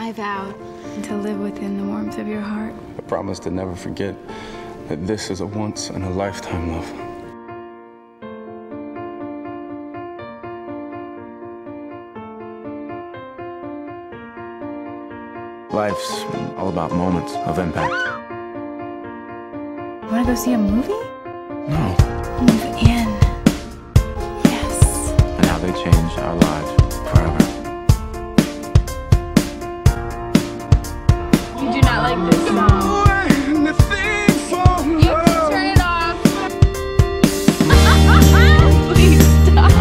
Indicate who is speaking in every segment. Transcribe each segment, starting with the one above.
Speaker 1: I vow to live within the warmth of your heart.
Speaker 2: I promise to never forget that this is a once in a lifetime love.
Speaker 3: Life's all about moments of impact.
Speaker 1: Want to go see a movie?
Speaker 3: No.
Speaker 1: Move in. Yes.
Speaker 3: And how they change our lives
Speaker 4: like this song. You can turn it off. Please stop.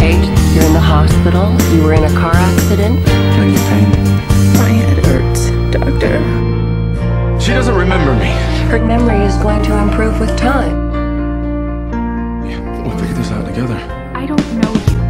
Speaker 5: Kate, you're in the hospital. You were in a car accident.
Speaker 3: Any pain?
Speaker 1: My head hurts, doctor.
Speaker 3: She doesn't remember me.
Speaker 5: Her memory is going to improve with time.
Speaker 3: We'll figure this out together.
Speaker 1: I don't know you.